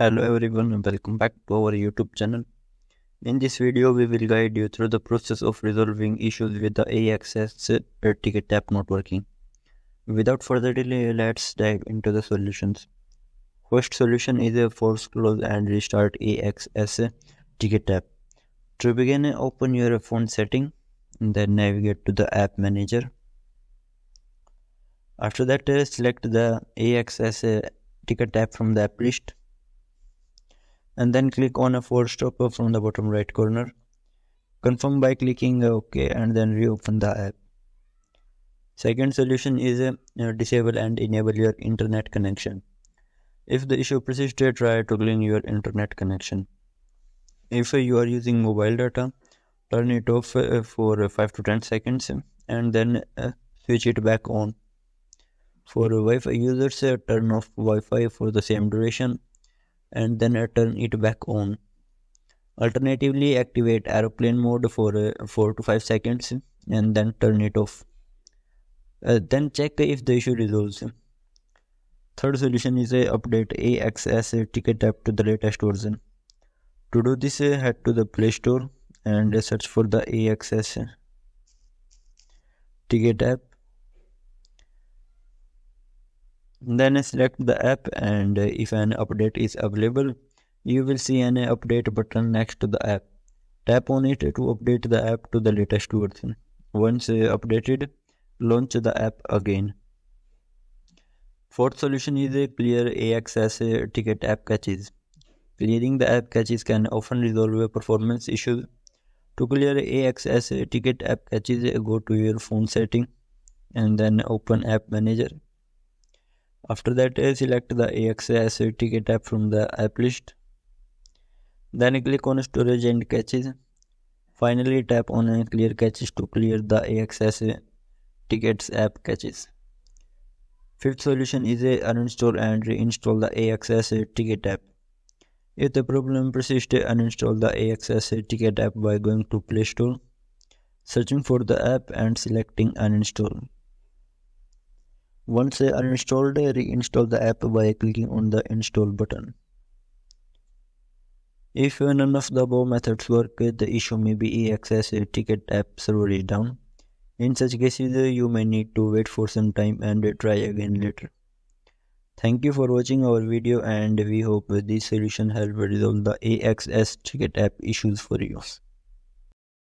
Hello everyone and welcome back to our YouTube channel. In this video we will guide you through the process of resolving issues with the AXS ticket app not working. Without further delay let's dive into the solutions. First solution is a force close and restart AXS ticket app. To begin open your phone setting then navigate to the app manager. After that select the AXS ticket app from the app list and then click on a force stop from the bottom right corner. Confirm by clicking OK and then reopen the app. Second solution is uh, disable and enable your internet connection. If the issue persists, try toggling your internet connection. If you are using mobile data, turn it off uh, for 5 to 10 seconds and then uh, switch it back on. For Wi-Fi users, uh, turn off Wi-Fi for the same duration and then turn it back on. Alternatively, activate aeroplane mode for uh, 4 to 5 seconds and then turn it off. Uh, then check if the issue resolves. Third solution is uh, update AXS ticket app to the latest version. To do this, uh, head to the Play Store and search for the AXS ticket app then select the app and if an update is available you will see an update button next to the app. Tap on it to update the app to the latest version. Once updated launch the app again. Fourth solution is a clear AXS ticket app caches. Clearing the app caches can often resolve performance issues to clear AXS ticket app caches go to your phone setting and then open app manager after that, select the AXS ticket app from the app list. Then click on storage and caches. Finally, tap on clear caches to clear the AXS tickets app caches. Fifth solution is uninstall and reinstall the AXS ticket app. If the problem persists, uninstall the AXS ticket app by going to Play Store, searching for the app and selecting uninstall. Once they are installed, reinstall the app by clicking on the install button. If none of the above methods work, the issue may be AXS ticket app server is down. In such cases, you may need to wait for some time and try again later. Thank you for watching our video and we hope this solution helped resolve the AXS ticket app issues for you.